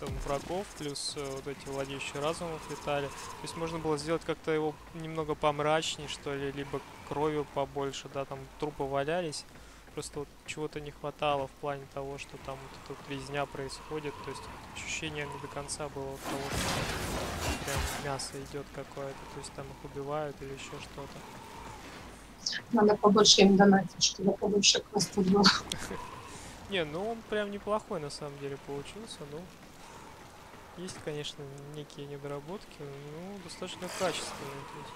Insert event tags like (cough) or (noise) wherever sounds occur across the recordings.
там врагов, плюс э, вот эти владеющие разумов летали. То есть можно было сделать как-то его немного помрачнее, что ли, либо кровью побольше, да, там трупы валялись. Просто вот чего-то не хватало в плане того, что там вот эта вот резня происходит. То есть ощущение не до конца было вот того, что прям мясо идет какое-то. То есть там их убивают или еще что-то. Надо побольше им донатить, чтобы побольше квестов было. (laughs) Не, ну он прям неплохой на самом деле получился, ну. Есть, конечно, некие недоработки, но достаточно качественные. То есть.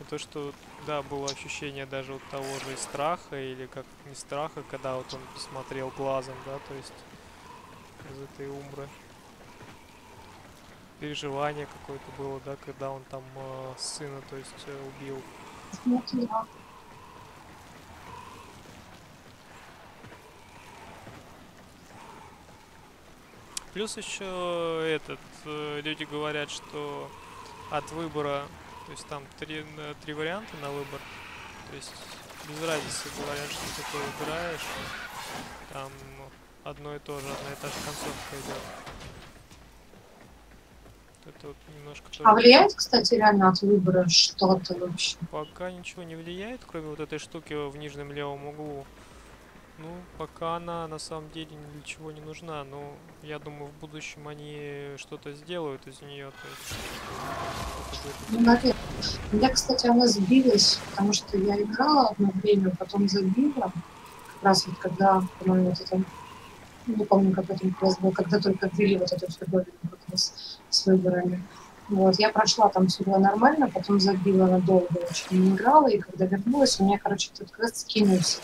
И то, что, да, было ощущение даже вот того же страха, или как не страха, когда вот он посмотрел глазом, да, то есть из этой умры. Переживание какое-то было, да, когда он там э, сына, то есть, э, убил. Ну, это да. Плюс еще этот, э, люди говорят, что от выбора, то есть там три, на- три варианта на выбор, то есть без разницы говорят, что ты такое выбираешь, там одно и то же, одна и та же концовка идет. Это вот немножко тоже- А влияет, кстати, реально от выбора что-то вообще? Пока ничего не влияет, кроме вот этой штуки в нижнем левом углу. Ну, пока она на самом деле ни для чего не нужна, но я думаю, в будущем они что-то сделают из нее. То есть, Ну. Я, кстати, она сбилась, потому что я играла одно время, потом забила. Как раз вот когда, по-моему, вот это, не помню, как это раз было, когда только ввели вот эту фиговину как с выборами. Вот, я прошла, там все было нормально, потом забила надолго, очень не играла, и когда вернулась, у меня, короче, этот квест скинулся.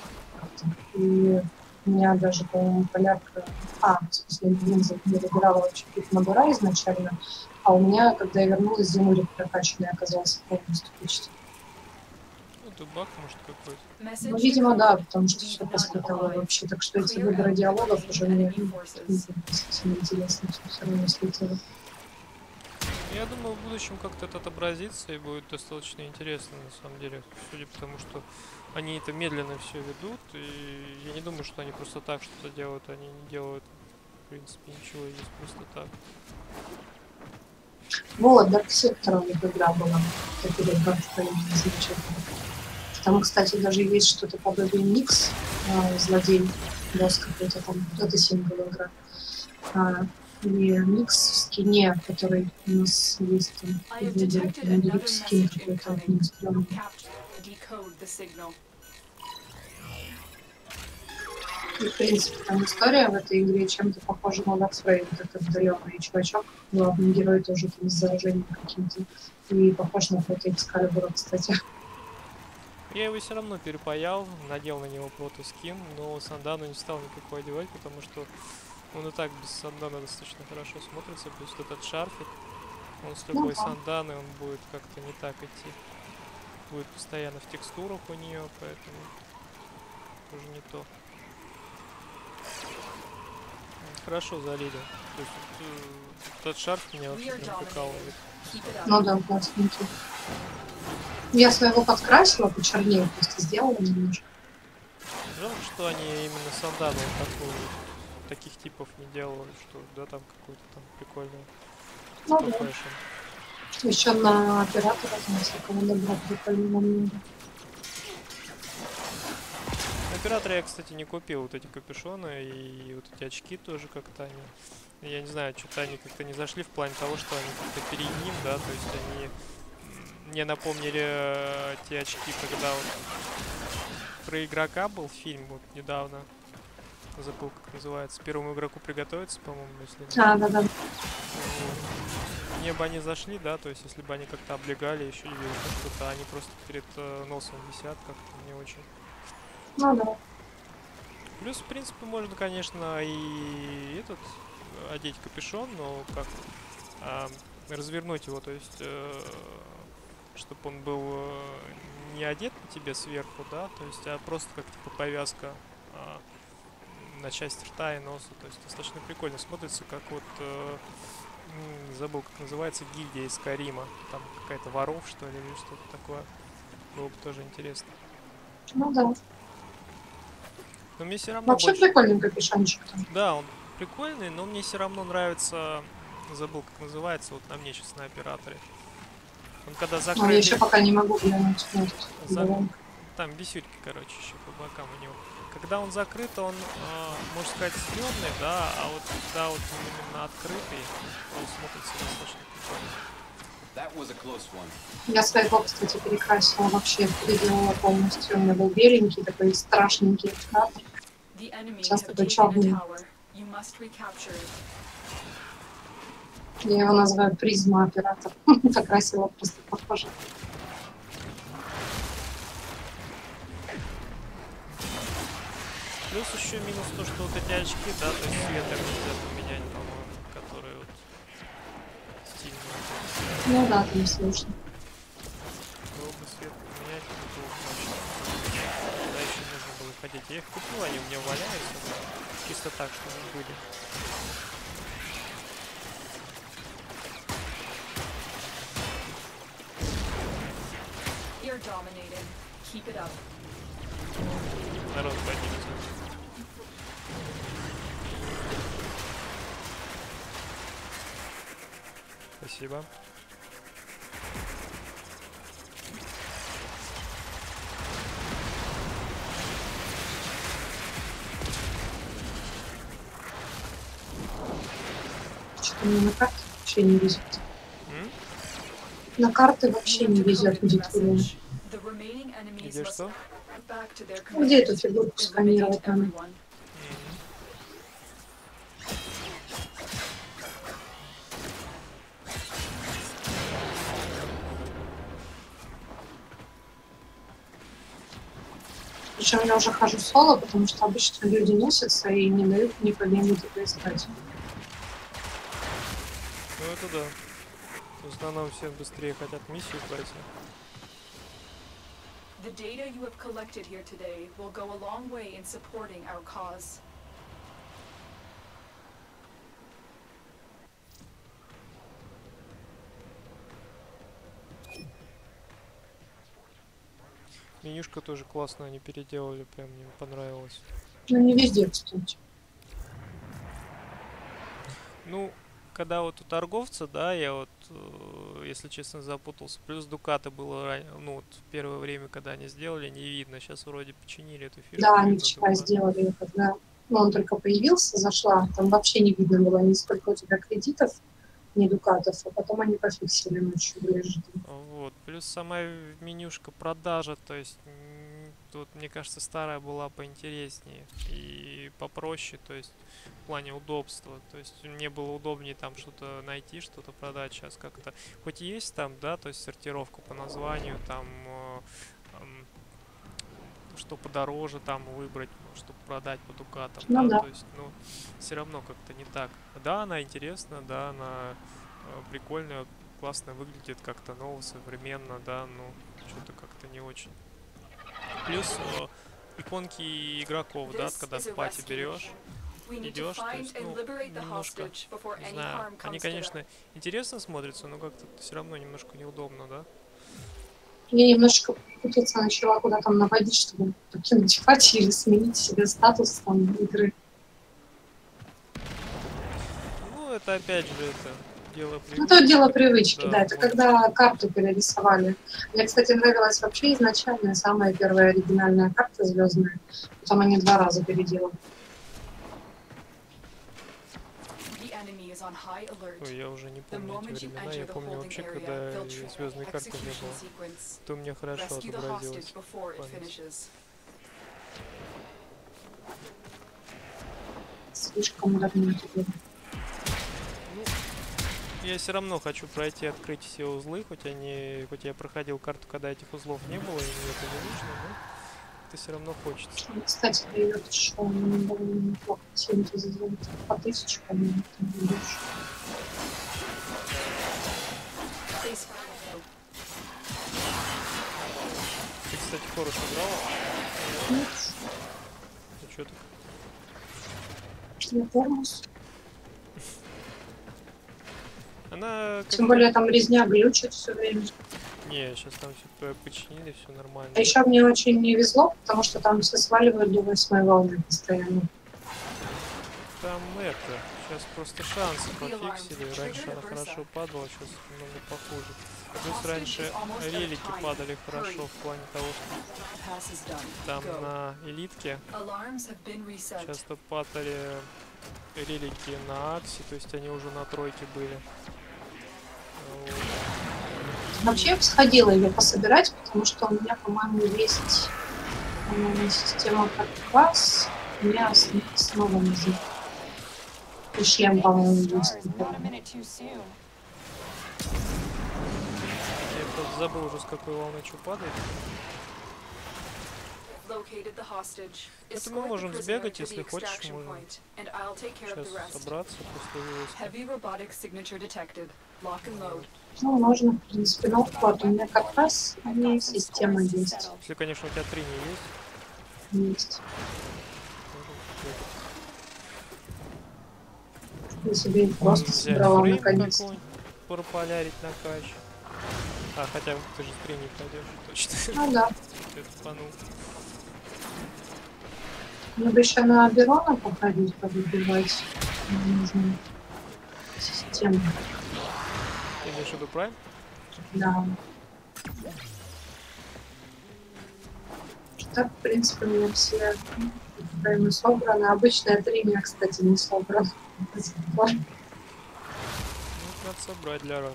Как-то. И у меня даже, по-моему, полярка... А, в смысле, линза, я выбирала вообще набора изначально, а у меня, когда я вернулась, Зимурик прокачанный оказался полностью почти. Ну, это баг, может, какой-то. Ну, видимо, да, потому что все посмотрела вообще. Так что эти выборы диалогов уже мне не совсем интересно, все равно слетело. Я думаю, в будущем как-то это отобразится и будет достаточно интересно, на самом деле, судя по тому, что они это медленно все ведут, и я не думаю, что они просто так что-то делают, они не делают, в принципе, ничего здесь просто так. Вот, Dark Sector них игра была. Перед Барстоном замечательно. Там, кстати, даже есть что-то подобие Никс, а, злодей, босс какой-то там, это сингл игра. И Никс в скине, который у нас есть там, в виде, another скин какой-то от signal. И, в принципе, там история в этой игре чем-то похожа на Max Ray, вот этот отдаленный чувачок, главный герой тоже там с заражением каким-то. И похож на какой-то Экскалибура, кстати. Я его все равно перепаял, надел на него плотный скин, но сандану не стал никакой одевать, потому что он и так без сандана достаточно хорошо смотрится, плюс вот этот шарфик, он с любой да. санданой, он будет как-то не так идти. Будет постоянно в текстурах у нее, поэтому тоже не то. Хорошо залили. То есть вот, э, этот шарф меня вообще прям прикалывает. Ну да, классненький. Я своего подкрасила, почернее просто сделала немножко. Жалко, что они именно сандану такую, таких типов не делали, что да, там какой-то там прикольный Ну да. Еще на оператора там всякого добра прикольного много. Оператора я, кстати, не купил вот эти капюшоны и вот эти очки тоже как-то они. Я не знаю, что-то они как-то не зашли в плане того, что они как-то перед ним, да, то есть они мне напомнили э, те очки, когда вот про игрока был фильм вот недавно. Забыл, как называется. Первому игроку приготовиться, по-моему, если не да, да. Мне бы они зашли, да, то есть если бы они как-то облегали еще или что-то, они просто перед э, носом висят, как-то не очень. Ну да. Плюс, в принципе, можно, конечно, и этот э, одеть капюшон, но как а, развернуть его, то есть, чтобы он был э, не одет на тебе сверху, да, то есть, а просто как типа повязка а, на часть рта и носа, то есть достаточно прикольно смотрится, как вот э, забыл, как называется, гильдия из Карима, там какая-то воров, что ли, или что-то такое. Было бы тоже интересно. Ну да. Но мне все равно Вообще больше... прикольный капюшончик. Да, он прикольный, но мне все равно нравится... Забыл, как называется, вот на мне сейчас на операторе. Он когда Но я еще пока не могу глянуть на этот За- баллон. Там бисюльки, короче, еще по бокам у него. Когда он закрыт, он, а, можно сказать, съемный, да, а вот когда вот он именно открытый, он смотрится достаточно прикольно. Я своего, кстати, перекрасила вообще, переделала полностью. У меня был беленький, такой страшненький enemy Сейчас такой черный. Я его называю призма оператор. Покрасила (laughs) просто похоже. Плюс еще минус то, что вот эти очки, да, то есть цвет так нельзя поменять, по-моему, которые вот стильные. Ну да, там слышно. Было бы свет поменять, это было бы вообще. Тогда еще нужно было ходить. Я их купил, они у меня валяются, чисто так, чтобы были. You're dominating. Keep it up. Народ поднимется. Спасибо. Что-то мне на карте вообще не везет. М? На карты вообще не везет где Где что? Где эту фигурку сканировать. Мгм. Причем я уже хожу соло, потому что обычно люди носятся и не дают мне когда-нибудь это искать. Ну это да. В основном все быстрее хотят миссию пройти. The data you have collected here today will go a long way in supporting our cause. Менюшка тоже классно они переделали, прям мне понравилось. Ну, не везде, кстати. Ну, когда вот у торговца, да, я вот, э, если честно, запутался. Плюс Дуката было, ну, вот в первое время, когда они сделали, не видно. Сейчас вроде починили эту фишку. Да, они вчера Дукат. сделали, когда ну, он только появился, зашла, там вообще не видно было ни сколько у тебя кредитов, ни дукатов, а потом они пофиксили ночью ближе. Вот. Плюс сама менюшка продажа, то есть тут, мне кажется, старая была поинтереснее и попроще, то есть в плане удобства. То есть мне было удобнее там что-то найти, что-то продать. Сейчас как-то, хоть и есть там, да, то есть сортировка по названию, там э, что подороже там выбрать, чтобы продать по дукатам, Ну да. то есть, ну, все равно как-то не так. Да, она интересна, да, она э, прикольная, классно выглядит как-то ново, современно, да, ну, что-то как-то не очень. Плюс э, иконки игроков, да, когда в пати берешь, идешь, то есть, ну, немножко, не знаю, они, конечно, интересно смотрятся, но как-то все равно немножко неудобно, да? Я немножко путаться начала, куда там наводить, чтобы покинуть пати или сменить себе статус там игры. Ну, это опять же, это дело Ну, привычки. это дело привычки, Да, да. Это когда карту перерисовали. Мне, кстати, нравилась вообще изначально самая первая оригинальная карта звездная. Потом они два раза переделали. Ой, я уже не помню эти времена. Я помню вообще, когда звездной карты не было. То мне хорошо finishes. Слишком давно это было. Ну, я все равно хочу пройти, открыть все узлы, хоть они, хоть я проходил карту, когда этих узлов не было, и мне это не нужно, но это все равно хочется. Кстати, привет, что довольно неплохо по тысяче, по-моему, Ты, кстати, хорошо играла. Ну, Ну что ты? я тормоз. Она Тем более там резня глючит все время. Не, сейчас там все починили, все нормально. А еще мне очень не везло, потому что там все сваливают до восьмой волны постоянно. Там это, сейчас просто шансы пофиксили. Раньше она хорошо падала, сейчас немного похуже. Плюс раньше релики падали хорошо в плане того, что там на элитке часто падали релики на аксе, то есть они уже на тройке были. Вообще я бы сходила ее пособирать, потому что у меня, по-моему, есть по-моему, система как класс. Мне ос- снова нужен. И шлем, по-моему, есть. Я просто забыл уже с какой волны что падает. Это мы можем сбегать, если хочешь, можем Сейчас собраться после Ну, можно, в принципе, ну вот, у меня как раз I've и got some система есть. Если, конечно, у тебя три не есть, есть. Я себе их Можно просто взять собрала наконец. прополярить на кач. А, хотя ты же три не пройдешь, (laughs) точно. Ну да. (laughs) Ты тупанул. Надо еще на Аберона походить, повыбивать. Мне нужно систему. В виду прайм? Да. Так, в принципе, у меня все праймы собраны. Обычно три меня, кстати, не пор. Ну, надо собрать для рана.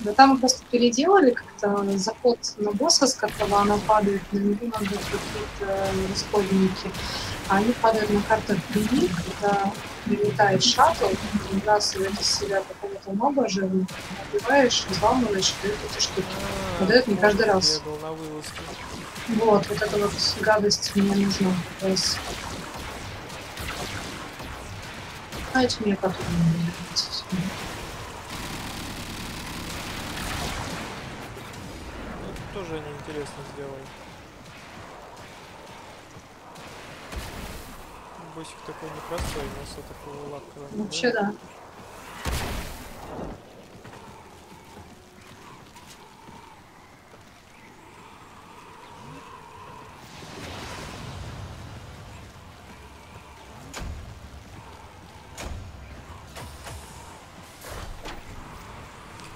Да там просто переделали как-то заход на босса, с которого она падает, на него надо какие-то расходники. Они падают на картах Били, когда прилетает шаттл, выбрасывает из себя какого-то моба жирного, набиваешь, взламываешь, и эти штуки. А, Выдает мне каждый раз. Вот, вот эта вот гадость мне нужна. Есть... Знаете, мне как это не нравится. Ну, тоже они интересно сделали. Босик такой непростой, носа такого лакового. Вообще, да.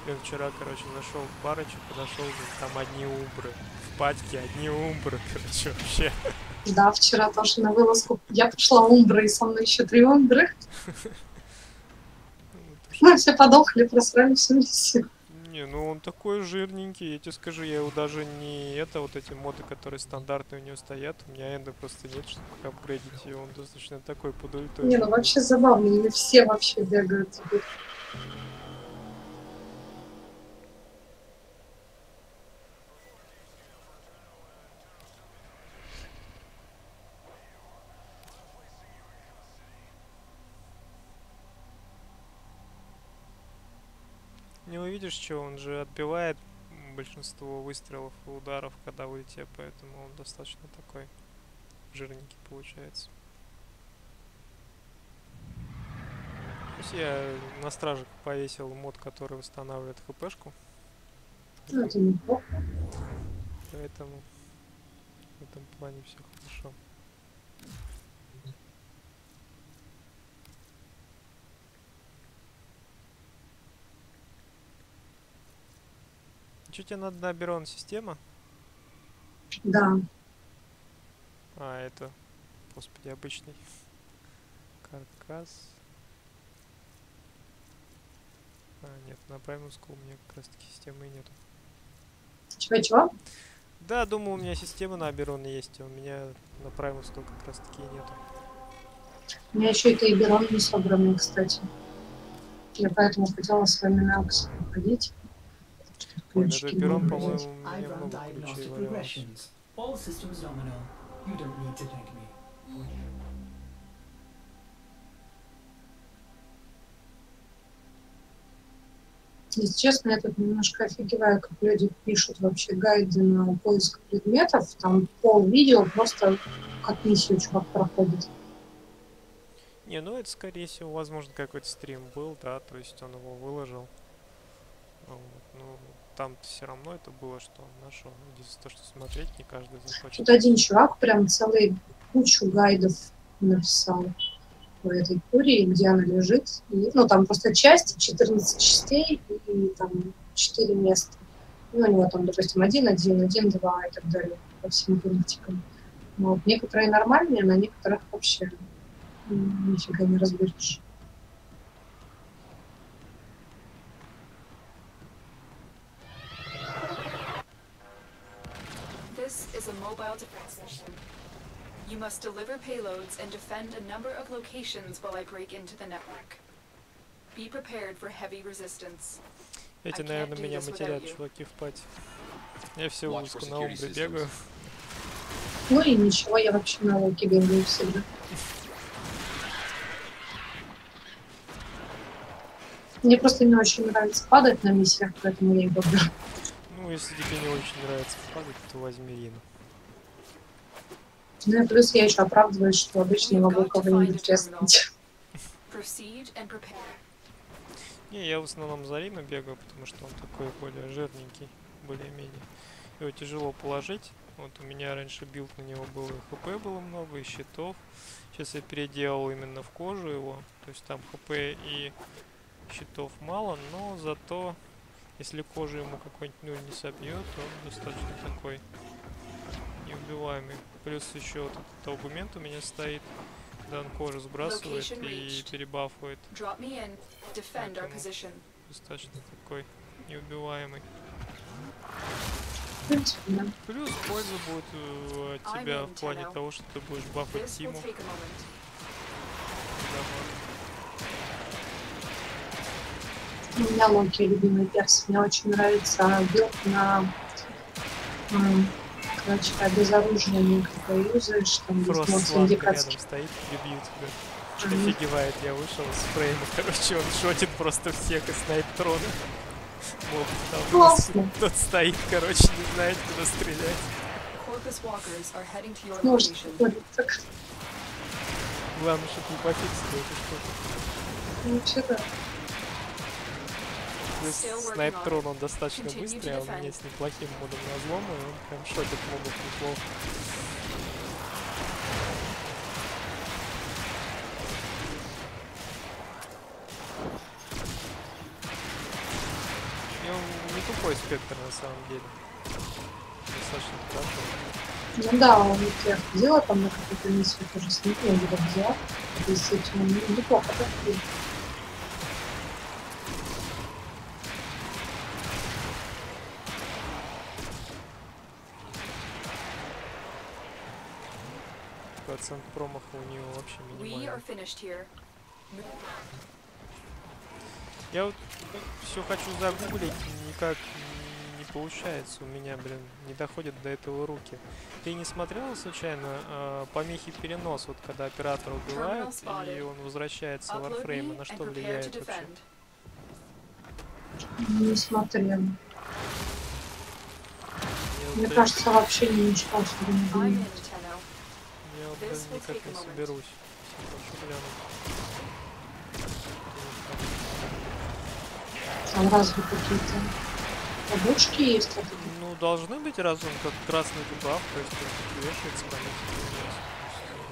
Я вчера, короче, зашел в барочек, подошел, там одни умбры. В патьке одни умбры, (laughs) короче, вообще. Да, вчера тоже на вылазку. Я пришла умбра, и со мной еще три умбры. (laughs) Ну, Мы все подохли, просрали всю миссию. Не, ну он такой жирненький, я тебе скажу, я его даже не это, вот эти моды, которые стандартные у него стоят, у меня энда просто нет, чтобы апгрейдить, и он достаточно такой под ультой. Не, ну вообще забавно, не все вообще бегают увидишь, что он же отбивает большинство выстрелов и ударов, когда в ульте, поэтому он достаточно такой жирненький получается. То есть я на стражик повесил мод, который восстанавливает хпшку, поэтому в этом плане все хорошо. Что тебе надо на Аберон система? Да. А, это, господи, обычный каркас. А, нет, на School у меня как раз таки системы и нету. Чего-чего? Да, думаю, у меня система на Аберон есть, а у меня на School как раз таки и нету. У меня еще и Тайберон не собранный, кстати. Я поэтому хотела с вами на Акс походить. Аберон, новые по-моему, много ключей валялось. Если честно, я тут немножко офигеваю, как люди пишут вообще гайды на поиск предметов. Там пол видео просто как миссию чувак проходит. Не, ну это скорее всего, возможно, какой-то стрим был, да, то есть он его выложил. Вот, Ну, там все равно это было, что нашел. Единственное, то, что смотреть не каждый захочет. Тут один чувак прям целый кучу гайдов написал по этой курии, где она лежит. И, ну, там просто части, 14 частей и там 4 места. Ну, у него там, допустим, 1, 1, 1, 2 и так далее по всем пунктикам. Вот. Некоторые нормальные, на некоторых вообще нифига не разберешь. This is a mobile defense mission. You must deliver payloads and defend a number of locations while I break into the network. Be prepared for heavy resistance. Эти, наверное, меня матерят, чуваки в пати. Я все в узку на умбре бегаю. Ну и ничего, я вообще на локе бегаю всегда. Мне просто не очень нравится падать на миссиях, поэтому я его беру. Если тебе не очень нравится падать, то возьми Рину. Ну и плюс я еще оправдываюсь, что обычно могу кого-нибудь треснуть. (laughs) Proceed and prepare. Не, я в основном за Рину бегаю, потому что он такой более жирненький, более-менее. Его тяжело положить. Вот у меня раньше билд на него был, и хп было много, и щитов. Сейчас я переделал именно в кожу его. То есть там хп и щитов мало, но зато если кожу ему какой-нибудь нуль не собьет, то он достаточно такой неубиваемый. Плюс еще вот этот аргумент у меня стоит, когда он кожу сбрасывает и position. достаточно такой неубиваемый. Да. Плюс польза будет э, от I'm тебя в плане того, что ты будешь бафать Тиму. take a moment. У меня Локи любимый перс. Мне очень нравится билд на короче, обезоруживание, когда юзаешь, там есть Просто мод славка синдикатский. рядом стоит, прибьют тебя. Мгм. Офигевает, я вышел с фрейма, короче, он шотит просто всех и снайп трона. Моб там Классно. Тот стоит, короче, не знает, куда стрелять. Может, так. Главное, чтобы не пофиксили это что-то. Ну, вообще да. Плюс Still working снайп on трон, он достаточно быстрый, а у меня с неплохим модом разлома, и он прям шотит мобов неплохо. Он не тупой спектр на самом деле. Достаточно хорошо. Ну да, он я ходила там на какую-то миссию тоже с ним, я его взяла. Действительно, неплохо так промаха у него вообще here. Я вот все хочу загуглить, никак не получается у меня, блин, не доходят до этого руки. Ты не смотрела случайно э, помехи перенос, вот когда оператора убивают и он возвращается в me на что влияет вообще? Не смотрела. Мне кажется, вообще не читал, что не I'm было. in, Tenno. я вот this даже will никак не соберусь. Там разве какие-то побочки есть? Ну, должны быть раз он как красный дебаф, то есть он вешается есть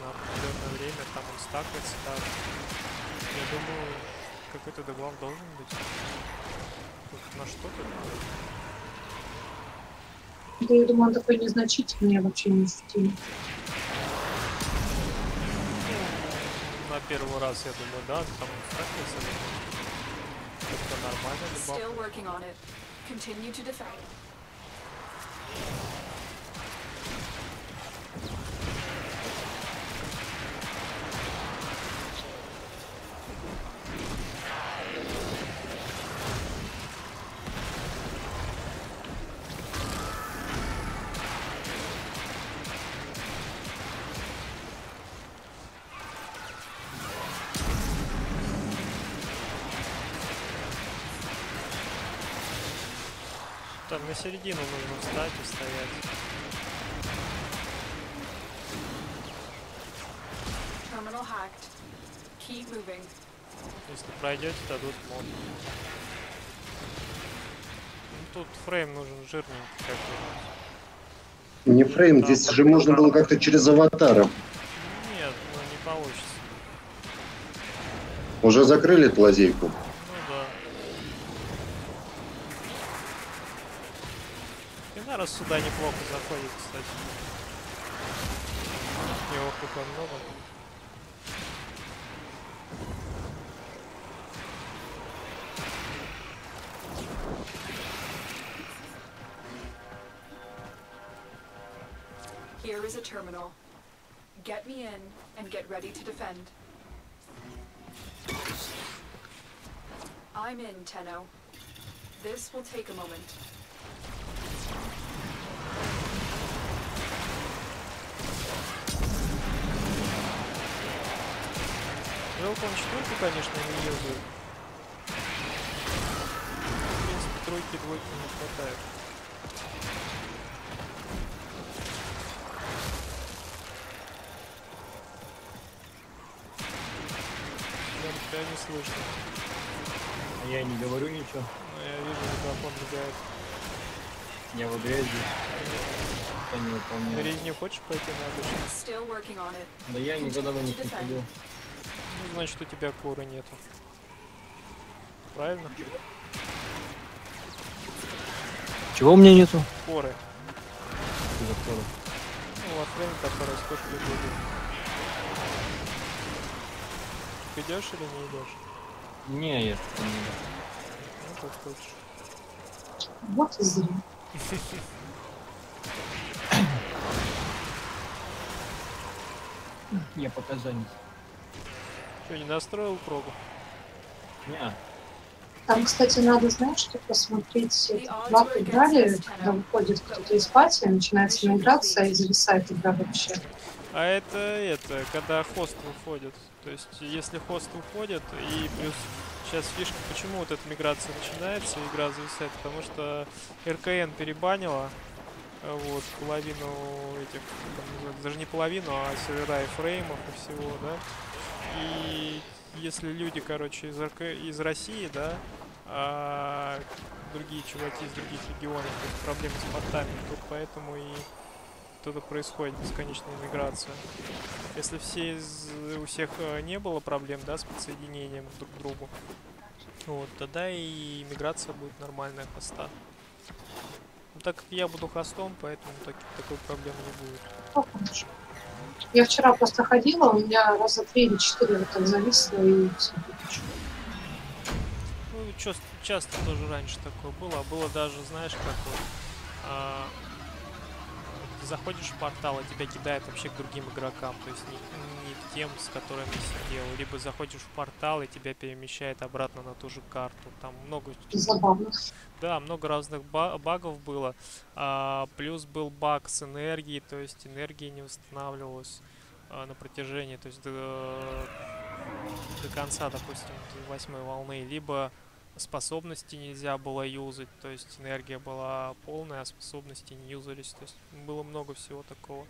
на определенное время там он стакается, да. Я думаю, какой-то дебаф должен быть. Тут на что-то Да, я думаю, он такой незначительный, я вообще не ощутила. На первый раз, я думаю, да, там стакается. Это нормально дебаф. Still working on it. Continue to defend. Середину нужно встать и стоять. Если пройдете, дадут мод. тут фрейм нужен жирненький какой-нибудь. Не фрейм, здесь же можно было как-то через аватара. Нет, ну не получится. Уже закрыли эту лазейку. Ну да. Пинарос сюда неплохо заходит, кстати. Его хп много. Here is a terminal. Get me in and get ready to defend. I'm in, Tenno. This will take a moment. Жалко он четверку, конечно, не юзает. В принципе, тройки, двойки не хватает. Тебя не слышно. А я не говорю ничего. Но я вижу, микрофон мигает. Я в грязи. Я не выполняю. резню хочешь пойти на it. Да я никогда них не ходил. Ну, значит, у тебя куры нету. Правильно? Чего у меня нету? Коры. Из-за входа. Ну, Warframe, который сколько будет. Идешь или не идешь? Не, я не Ну, как хочешь. Вот и зря. (coughs) Я пока занят. Что, не настроил прогу? Не, Там, кстати, надо, знаешь, что посмотреть лап играли, когда выходит кто-то из пати, начинается миграция и зависает игра вообще. А это, это, когда хост выходит. То есть, если хост выходит, и плюс сейчас фишка, почему вот эта миграция начинается, игра зависает, потому что РКН перебанила э, вот, половину этих, даже не половину, а сервера и фреймов и всего, да. И если люди, короче, из, РК, из России, да, а другие чуваки из других регионов, то есть проблемы с портами, тут поэтому и тут происходит бесконечная миграция. Если все из, у всех э, не было проблем, да, с подсоединением друг к другу, вот, тогда и миграция будет нормальная хоста. Ну, так как я буду хостом, поэтому так- такой проблемы не будет. Я вчера просто ходила, у меня раза три или четыре вот так зависло и все. Ну, чё- часто тоже раньше такое было. Было даже, знаешь, как вот... а, ты заходишь в портал, и тебя кидает вообще к другим игрокам. То есть не, не к тем, с которыми сидел. Либо заходишь в портал, и тебя перемещает обратно на ту же карту. Там много... Забавно. Да, много разных ба- багов было. А, плюс был баг с энергией, то есть энергия не восстанавливалась а, на протяжении, то есть до, до конца, допустим, восьмой волны. Либо способности нельзя было юзать, то есть энергия была полная, а способности не юзались. То есть было много всего такого.